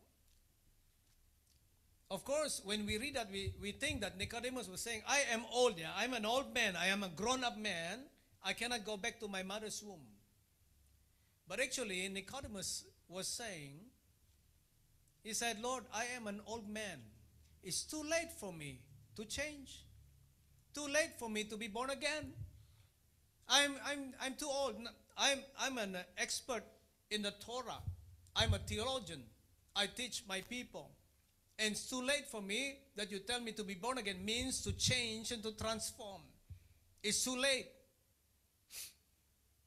S1: of course, when we read that, we, we think that Nicodemus was saying, I am old, yeah, I'm an old man, I am a grown up man, I cannot go back to my mother's womb. But actually, Nicodemus was saying, he said, Lord, I am an old man. It's too late for me to change. Too late for me to be born again. I'm, I'm, I'm too old. I'm, I'm an expert in the Torah. I'm a theologian. I teach my people. And it's too late for me that you tell me to be born again means to change and to transform. It's too late.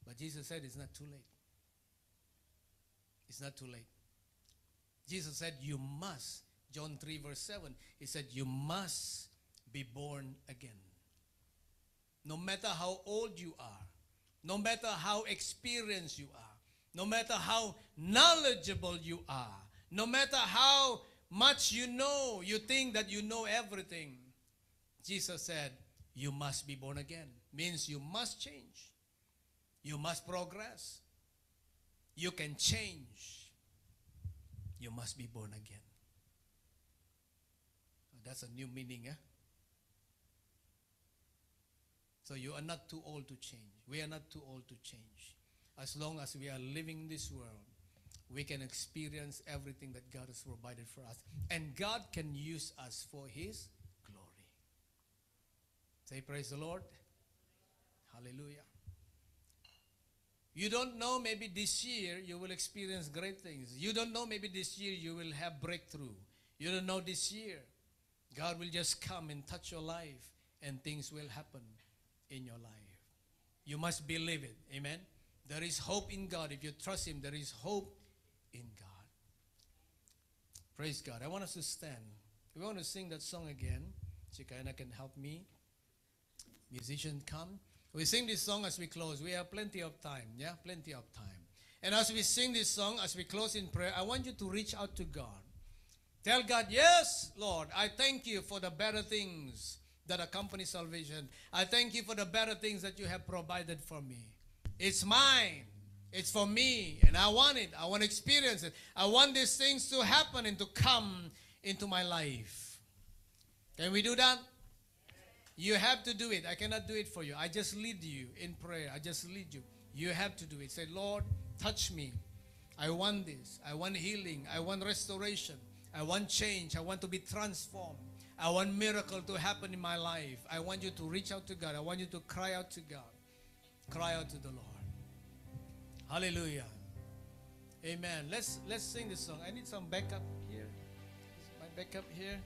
S1: But Jesus said it's not too late. It's not too late. Jesus said, You must. John 3, verse 7, he said, You must be born again. No matter how old you are, no matter how experienced you are, no matter how knowledgeable you are, no matter how much you know, you think that you know everything. Jesus said, You must be born again. Means you must change. You must progress. You can change. You must be born again. That's a new meaning, eh? So you are not too old to change. We are not too old to change. As long as we are living in this world, we can experience everything that God has provided for us. And God can use us for His glory. Say, Praise the Lord. Hallelujah. You don't know, maybe this year you will experience great things. You don't know, maybe this year you will have breakthrough. You don't know this year. God will just come and touch your life and things will happen in your life. You must believe it. Amen. There is hope in God. If you trust Him, there is hope in God. Praise God. I want us to stand. We want to sing that song again. Chikaina can help me. Musician, come. We sing this song as we close. We have plenty of time. Yeah, plenty of time. And as we sing this song, as we close in prayer, I want you to reach out to God. Tell God, Yes, Lord, I thank you for the better things that accompany salvation. I thank you for the better things that you have provided for me. It's mine. It's for me. And I want it. I want to experience it. I want these things to happen and to come into my life. Can we do that? You have to do it. I cannot do it for you. I just lead you in prayer. I just lead you. You have to do it. Say, Lord, touch me. I want this. I want healing. I want restoration. I want change. I want to be transformed. I want miracle to happen in my life. I want you to reach out to God. I want you to cry out to God. Cry out to the Lord. Hallelujah. Amen. Let's let's sing this song. I need some backup here. Is my backup here.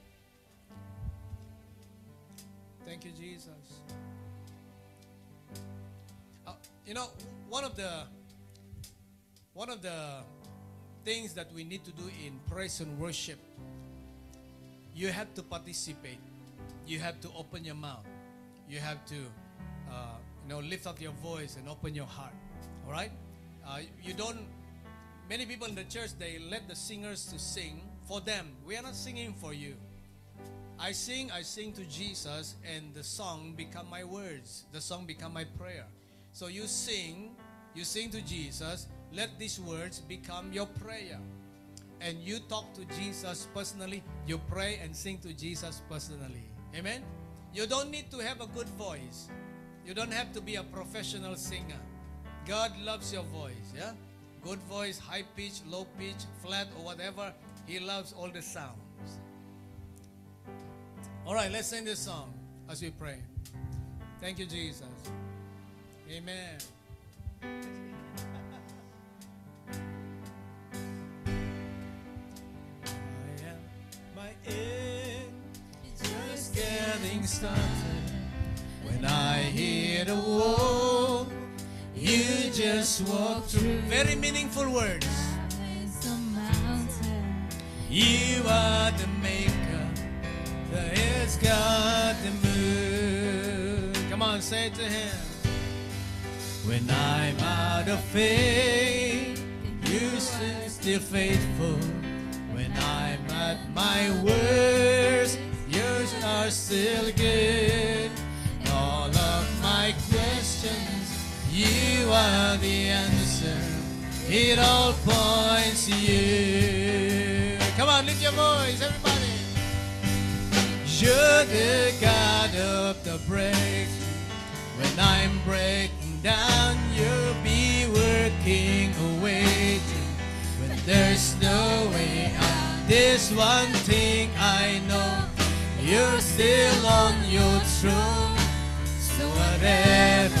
S1: Thank you, Jesus. Uh, you know, one of the one of the things that we need to do in praise and worship, you have to participate. You have to open your mouth. You have to, uh, you know, lift up your voice and open your heart. All right. Uh, you don't. Many people in the church they let the singers to sing for them. We are not singing for you. I sing, I sing to Jesus, and the song become my words. The song become my prayer. So you sing, you sing to Jesus. Let these words become your prayer. And you talk to Jesus personally. You pray and sing to Jesus personally. Amen? You don't need to have a good voice. You don't have to be a professional singer. God loves your voice, yeah? Good voice, high pitch, low pitch, flat, or whatever. He loves all the sounds. All right, let's sing this song as we pray. Thank you, Jesus. Amen. I am my end just getting started. When I hit a wall, you just walk through. Very meaningful words.
S2: It's a mountain.
S1: You are the maker that has got the moon. Come on, say it to him. When I'm out of faith, you still still faithful. When I'm at my worst, you are still good. Questions, you are the answer. It all points to you. Come on, lift your voice, everybody. You're the God of the breakthrough. When I'm breaking down, you'll be working away. When there's no way out, this one thing I know, you're still on your throne. So whatever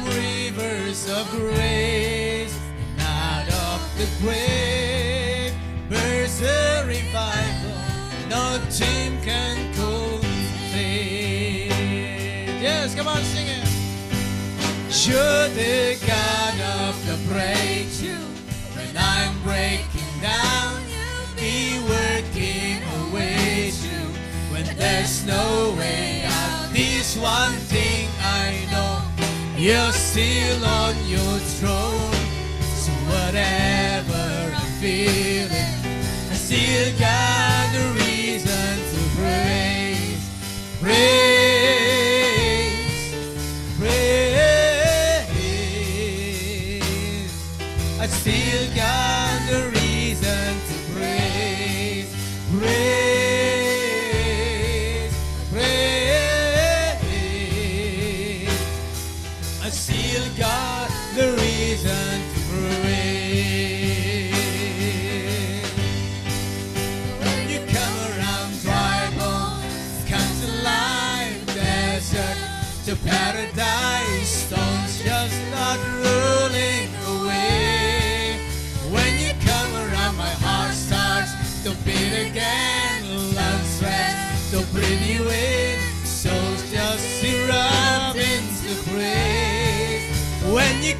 S1: rivers of grace, and out of the grave bursts a revival no team can contain. Yes, come on, sing it. You're the God of the breakthrough. When I'm breaking down, you'll be working a way through. When there's no way out, this one thing you're still on your throne. So whatever I'm feeling, I still got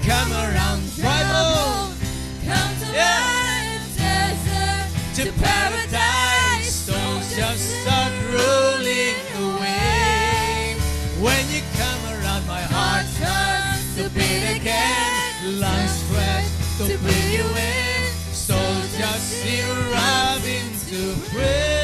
S1: come around, tribal
S2: Come to
S1: Yeah.
S2: life, desert
S1: to paradise. Stones just start rolling away. When you come around, my heart starts to beat again. Lungs stretch to bring you in. Souls just erupt into praise.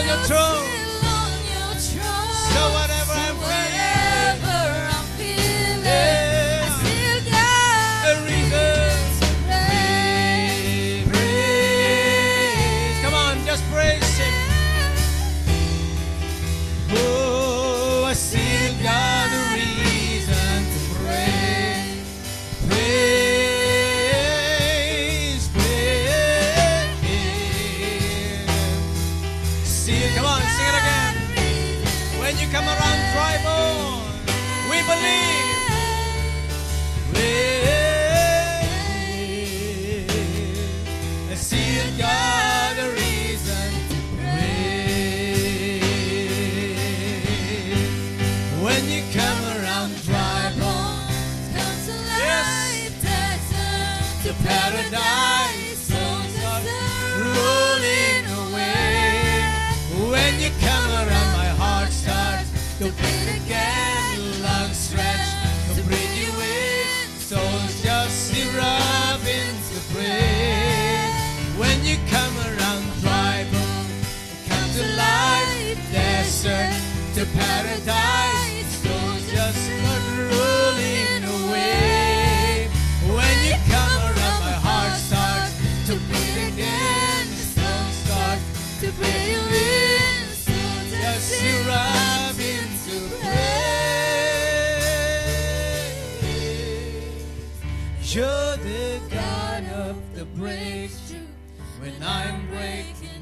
S1: On your throne.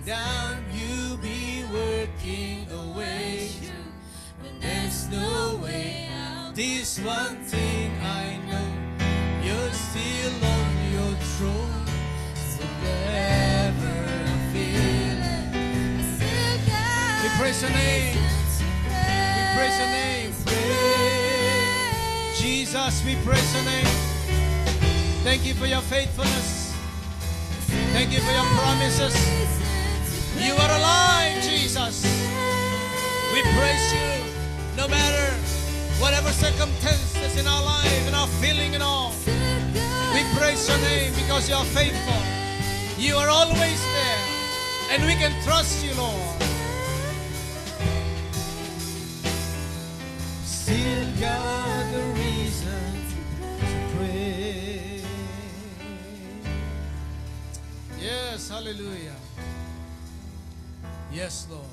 S1: Down, you be working away. When there's no way out, this one thing I know, you're still on your throne. So wherever I'm feeling, we praise your name. We praise your name. Jesus, we praise your name. Thank you for your faithfulness. Thank you for your promises. You are alive, Jesus. We praise you no matter whatever circumstances in our life, in our feeling and all. We praise your name because you are faithful. You are always there. And we can trust you, Lord. Still got a reason to pray. Yes, hallelujah. Yes, Lord.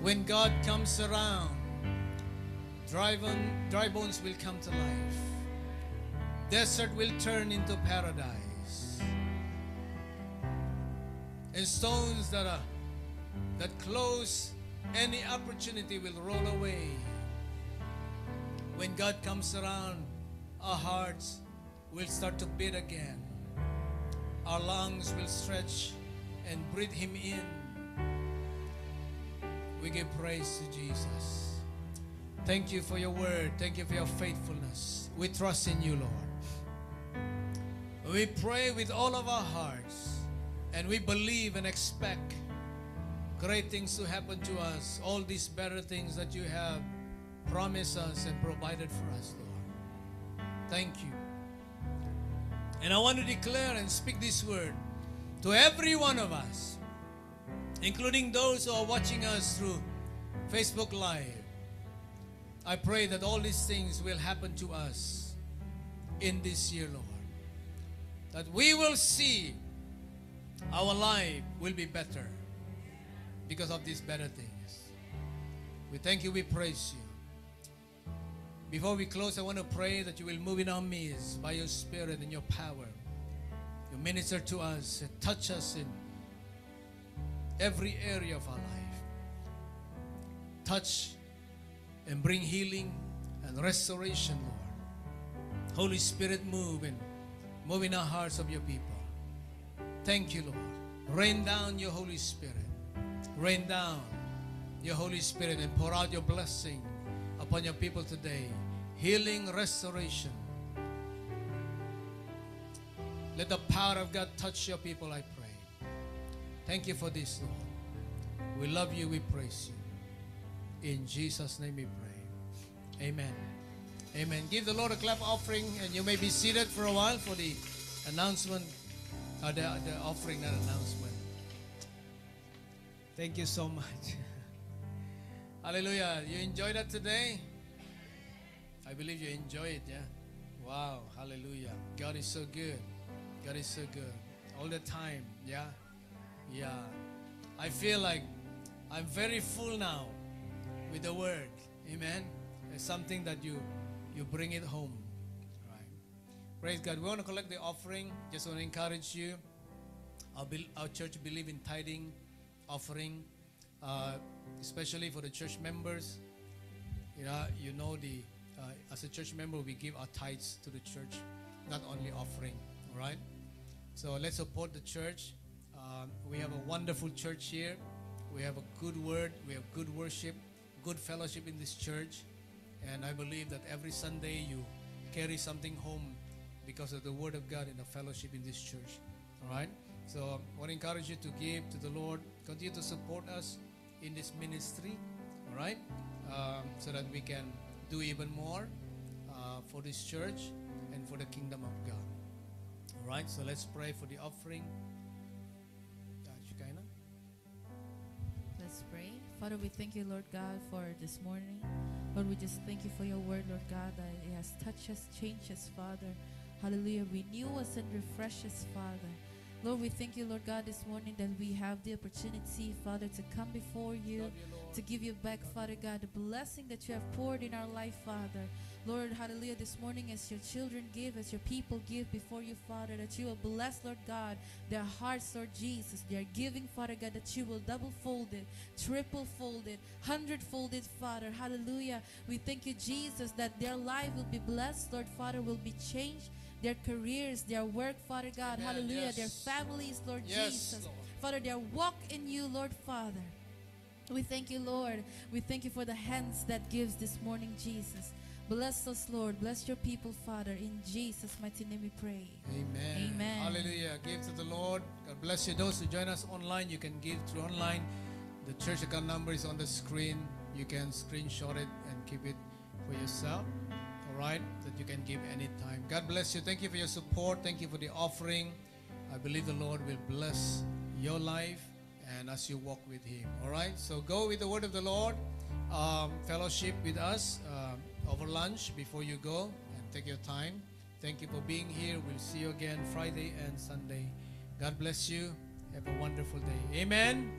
S1: When God comes around, dry, dry bones will come to life. Desert will turn into paradise. And stones that are that close any opportunity will roll away. When God comes around, our hearts will start to beat again. Our lungs will stretch and breathe Him in. We give praise to Jesus. Thank you for your word. Thank you for your faithfulness. We trust in you, Lord. We pray with all of our hearts and we believe and expect great things to happen to us. All these better things that you have promised us and provided for us, Lord. Thank you. And I want to declare and speak this word to every one of us, including those who are watching us through Facebook Live. I pray that all these things will happen to us in this year, Lord. That we will see our life will be better because of these better things. We thank you, we praise you. Before we close, I want to pray that you will move in our midst by your spirit and your power. You minister to us, touch us in every area of our life. Touch and bring healing and restoration, Lord. Holy Spirit, move and move in our hearts of your people. Thank you, Lord. Rain down your Holy Spirit. Rain down your Holy Spirit and pour out your blessing upon your people today. Healing, restoration. Let the power of God touch your people, I pray. Thank you for this, Lord. We love you, we praise you. In Jesus' name we pray. Amen. Amen. Give the Lord a clap offering, and you may be seated for a while for the announcement, uh, the, the offering, that announcement. Thank you so much. Hallelujah. You enjoyed that today? I believe you enjoy it, yeah? Wow. Hallelujah. God is so good. God is so good. All the time, yeah? Yeah. I feel like I'm very full now with the word. Amen. It's something that you you bring it home. Right. Praise God. We want to collect the offering. Just want to encourage you. Our, bel- our church believe in tithing, offering, uh, especially for the church members. You know, you know the uh, as a church member we give our tithes to the church, not only offering. All right. So let's support the church. Um, we have a wonderful church here. We have a good word. We have good worship, good fellowship in this church. And I believe that every Sunday you carry something home because of the word of God and the fellowship in this church. All right? So I want to encourage you to give to the Lord. Continue to support us in this ministry. All right? Um, so that we can do even more uh, for this church and for the kingdom of God. All right? So let's pray for the offering.
S3: Father, we thank you, Lord God, for this morning. Lord, we just thank you for your word, Lord God, that it has touched us, changed us, Father. Hallelujah. Renew us and refresh us, Father. Lord, we thank you, Lord God, this morning that we have the opportunity, Father, to come before you,
S1: you,
S3: to give you back, Father God, the blessing that you have poured in our life, Father. Lord, hallelujah, this morning as your children give, as your people give before you, Father, that you will bless, Lord God, their hearts, Lord Jesus. They are giving, Father God, that you will double fold it, triple fold it, hundred fold it, Father. Hallelujah. We thank you, Jesus, that their life will be blessed, Lord Father, will be changed. Their careers, their work, Father God,
S1: Amen.
S3: hallelujah,
S1: Yes.
S3: their families, Lord
S1: Yes,
S3: Jesus.
S1: Lord.
S3: Father, their walk in you, Lord Father. We thank you, Lord. We thank you for the hands that gives this morning, Jesus. Bless us, Lord. Bless your people, Father. In Jesus' mighty name we pray.
S1: Amen.
S3: Amen.
S1: Hallelujah. Give to the Lord. God bless you. Those who join us online, you can give through online. The church account number is on the screen. You can screenshot it and keep it for yourself. All right? That you can give anytime. God bless you. Thank you for your support. Thank you for the offering. I believe the Lord will bless your life and as you walk with Him. All right? So go with the word of the Lord. Um, fellowship with us um, over lunch before you go and take your time. Thank you for being here. We'll see you again Friday and Sunday. God bless you. Have a wonderful day. Amen.